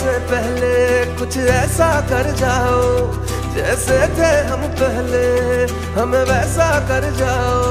से पहले कुछ ऐसा कर जाओ। जैसे थे हम पहले हमें वैसा कर जाओ।